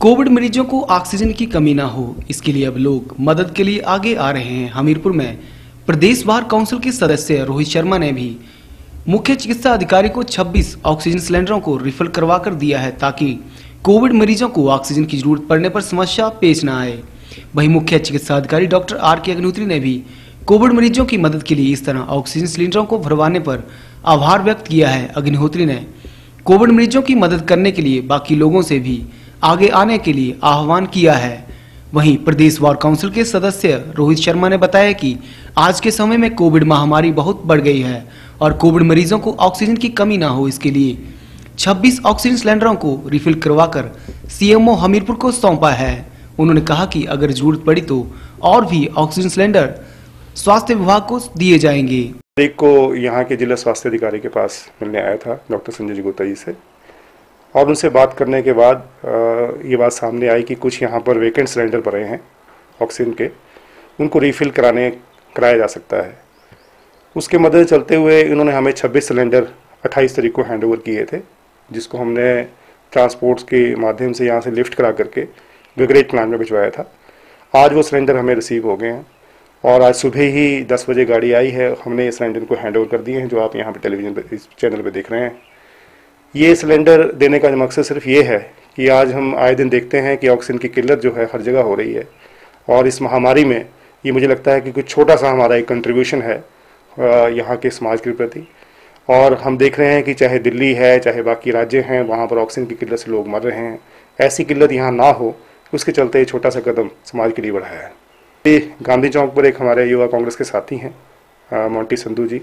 Covid मरीजों को oxygen की कमी ना हो, इसके लिए अब लोग मदद के लिए आगे आ रहे हैं। हमीरपुर में प्रदेश बार काउंसिल के सदस्य रोहित शर्मा ने भी मुख्य चिकित्सा अधिकारी को 26 ऑक्सीजन सिलेंडरों को रिफिल करवा कर दिया है ताकि कोविड मरीजों को ऑक्सीजन की ज़रूरत पड़ने पर समस्या पेश न आए। वहीं मुख्य चिकित्सा अधिकारी डॉक्टर आर के अग्निहोत्री ने भी कोविड मरीजों की मदद के लिए इस तरह ऑक्सीजन सिलेंडरों को भरवाने पर आभार व्यक्त किया है। अग्निहोत्री ने कोविड मरीजों की मदद करने के लिए बाकी लोगों से भी आगे आने के लिए आह्वान किया है। वहीं प्रदेश वार काउंसिल के सदस्य रोहित शर्मा ने बताया कि आज के समय में कोविड महामारी बहुत बढ़ गई है और कोविड मरीजों को ऑक्सीजन की कमी ना हो इसके लिए। 26 ऑक्सीजन सिलेंडरों को रिफिल करवाकर सीएमओ हमीरपुर को सौंपा है। उन्होंने कहा कि अगर ज़रूरत पड़ी तो और भी ऑक्सीजन सिलेंडर स्वास्थ्य विभाग को दिए जाएँगे। को यहाँ के जिला स्वास्थ्य अधिकारी के पास मिलने आया था, डॉक्टर संजय जी गुप्ता जी से। और उनसे बात करने के बाद ये बात सामने आई कि कुछ यहाँ पर वेकेंट सिलेंडर पड़े हैं ऑक्सीजन के। उनको रिफ़िल कराने, कराया जा सकता है। उसके मदद चलते हुए इन्होंने हमें 26 सिलेंडर 28 तारीख को हैंड किए थे, जिसको हमने ट्रांसपोर्ट्स के माध्यम से यहाँ से लिफ्ट करा करके विग्रेट प्लान में भिजवाया था। आज वो सिलेंडर हमें रिसीव हो गए हैं और आज सुबह ही 10 बजे गाड़ी आई है। हमने ये सिलेंडर को हैंड ओवर कर दिए हैं, जो आप यहाँ पे टेलीविज़न पर इस चैनल पर देख रहे हैं। ये सिलेंडर देने का मकसद सिर्फ़ ये है कि आज हम आए दिन देखते हैं कि ऑक्सीजन की किल्लत जो है हर जगह हो रही है। और इस महामारी में ये मुझे लगता है कि कुछ छोटा सा हमारा एक कंट्रीब्यूशन है यहाँ के समाज के प्रति। और हम देख रहे हैं कि चाहे दिल्ली है, चाहे बाकी राज्य हैं, वहाँ पर ऑक्सीजन की किल्लत से लोग मर रहे हैं। ऐसी किल्लत यहाँ ना हो, उसके चलते छोटा सा कदम समाज के लिए बढ़ाया है। गांधी चौक पर एक हमारे युवा कांग्रेस के साथी हैं मोंटी संधू जी।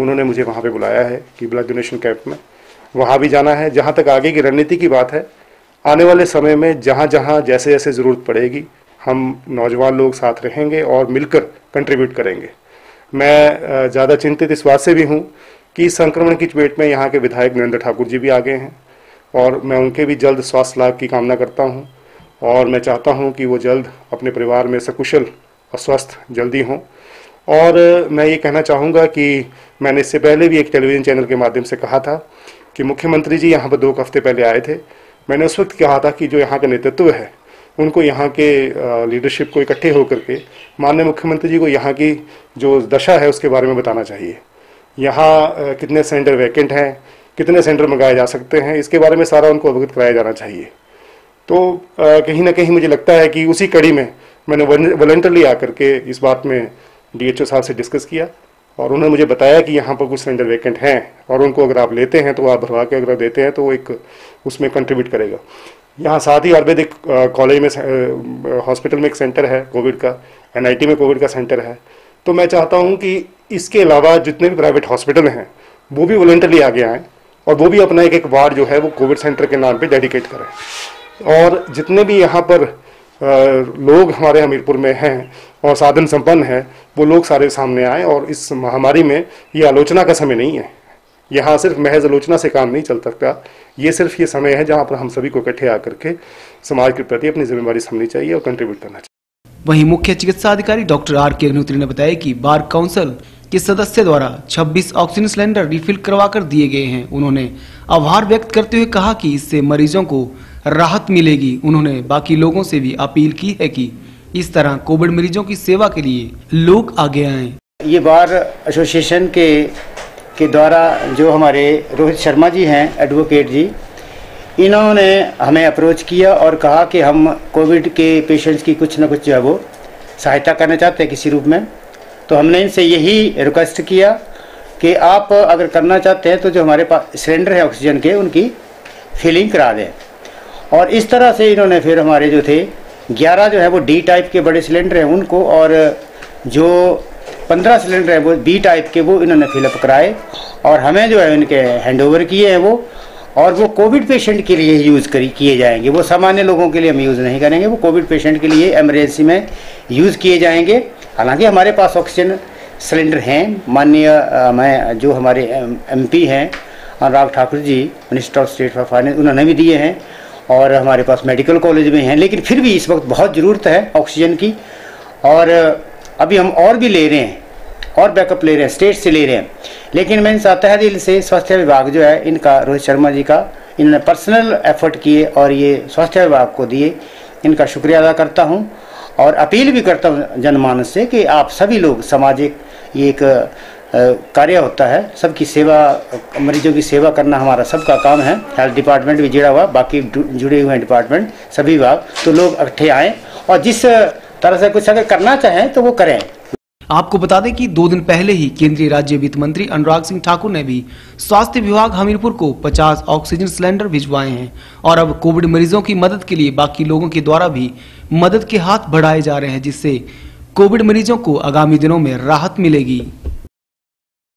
उन्होंने मुझे वहाँ पे बुलाया है कि ब्लड डोनेशन कैंप में। वहाँ भी जाना है, जहाँ तक आगे की रणनीति की बात है। आने वाले समय में जहाँ जहाँ जैसे जैसे ज़रूरत पड़ेगी, हम नौजवान लोग साथ रहेंगे और मिलकर कंट्रीब्यूट करेंगे। मैं ज़्यादा चिंतित इस बात से भी हूँ कि संक्रमण की चपेट में यहाँ के विधायक नरेंद्र ठाकुर जी भी आ गए हैं और मैं उनके भी जल्द स्वास्थ्य लाभ की कामना करता हूँ और मैं चाहता हूँ कि वो जल्द अपने परिवार में सकुशल और स्वस्थ जल्दी हों। और मैं ये कहना चाहूँगा कि मैंने इससे पहले भी एक टेलीविज़न चैनल के माध्यम से कहा था कि मुख्यमंत्री जी यहाँ पर दो हफ़्ते पहले आए थे। मैंने उस वक्त कहा था कि जो यहाँ का नेतृत्व है, उनको यहाँ के लीडरशिप को इकट्ठे होकर के माननीय मुख्यमंत्री जी को यहाँ की जो दशा है उसके बारे में बताना चाहिए। यहाँ कितने सेंटर वैकेंट हैं, कितने सेंटर मंगाए जा सकते हैं, इसके बारे में सारा उनको अवगत कराया जाना चाहिए। तो कहीं ना कहीं मुझे लगता है कि उसी कड़ी में मैंने वॉल्टरली आकर के इस बात में डीएचओ साहब से डिस्कस किया। और उन्होंने मुझे बताया कि यहाँ पर कुछ सिलेंडर वैकेंट हैं और उनको अगर आप लेते हैं तो आप भरवा के अगर देते हैं तो वो एक उसमें कंट्रीब्यूट करेगा। यहाँ साथ ही आयुर्वेदिक कॉलेज में हॉस्पिटल में एक सेंटर है कोविड का एनआईटी में कोविड का सेंटर है। तो मैं चाहता हूँ कि इसके अलावा जितने भी प्राइवेट हॉस्पिटल हैं, वो भी वॉलेंटरली आगे आएँ और वो भी अपना एक एक वार्ड जो है वो कोविड सेंटर के नाम पे डेडिकेट करें। और जितने भी यहाँ पर लोग हमारे हमीरपुर में हैं और साधन संपन्न है, वो लोग सारे सामने आए और इस महामारी में ये आलोचना का समय नहीं है। यहाँ सिर्फ़ महज आलोचना से काम नहीं चल सकता। ये सिर्फ़ ये समय है जहाँ पर हम सभी को इकट्ठे आकर के समाज के प्रति अपनी जिम्मेवारी समझनी चाहिए और कंट्रीब्यूट करना चाहिए। वहीं मुख्य चिकित्सा अधिकारी डॉक्टर आर के अग्निहोत्री ने बताया कि बार काउंसिल के सदस्य द्वारा 26 ऑक्सीजन सिलेंडर रिफिल करवा कर दिए गए हैं। उन्होंने आभार व्यक्त करते हुए कहा कि इससे मरीजों को राहत मिलेगी। उन्होंने बाकी लोगों से भी अपील की है कि इस तरह कोविड मरीजों की सेवा के लिए लोग आगे आए। ये बार एसोसिएशन के के द्वारा जो हमारे रोहित शर्मा जी हैं एडवोकेट जी, इन्होंने हमें अप्रोच किया और कहा कि हम कोविड के पेशेंट्स की कुछ ना कुछ जो है वो सहायता करना चाहते हैं किसी रूप में। तो हमने इनसे यही रिक्वेस्ट किया कि आप अगर करना चाहते हैं तो जो हमारे पास सिलेंडर है ऑक्सीजन के, उनकी फिलिंग करा दें। और इस तरह से इन्होंने फिर हमारे जो थे 11 जो है वो डी टाइप के बड़े सिलेंडर हैं उनको और जो 15 सिलेंडर हैं वो बी टाइप के वो इन्होंने फिलअप कराए और हमें जो है इनके हैंड ओवर किए हैं वो और वो कोविड पेशेंट के लिए यूज़ करी, किए जाएँगे। वो सामान्य लोगों के लिए हम यूज़ नहीं करेंगे, वो कोविड पेशेंट के लिए एमरजेंसी में यूज़ किए जाएँगे। हालाँकि हमारे पास ऑक्सीजन सिलेंडर हैं। माननीय मैं जो हमारे एम पी हैं, Anurag Thakur ji minister of state for finance उन्होंने भी दिए हैं। और हमारे पास मेडिकल कॉलेज में हैं, लेकिन फिर भी इस वक्त बहुत ज़रूरत है ऑक्सीजन की। और अभी हम और भी ले रहे हैं, और बैकअप ले रहे हैं स्टेट से ले रहे हैं। लेकिन मैं तह दिल से स्वास्थ्य विभाग जो है, इनका, रोहित शर्मा जी का, इन्होंने पर्सनल एफर्ट किए और ये स्वास्थ्य विभाग को दिए। इनका शुक्रिया अदा करता हूँ और अपील भी करता हूँ जनमानस से कि आप सभी लोग, सामाजिक, ये एक कार्य होता है। सबकी सेवा, मरीजों की सेवा करना हमारा सबका काम है। हेल्थ डिपार्टमेंट भी जुड़ा हुआ, बाकी जुड़े हुए हैं डिपार्टमेंट, सभी विभाग तो लोग इकट्ठे आए और जिस तरह से कुछ अगर करना चाहें तो वो करें। आपको बता दें कि दो दिन पहले ही केंद्रीय राज्य वित्त मंत्री अनुराग सिंह ठाकुर ने भी स्वास्थ्य विभाग हमीरपुर को 50 ऑक्सीजन सिलेंडर भिजवाए हैं और अब कोविड मरीजों की मदद के लिए बाकी लोगों के द्वारा भी मदद के हाथ बढ़ाए जा रहे हैं, जिससे कोविड मरीजों को आगामी दिनों में राहत मिलेगी।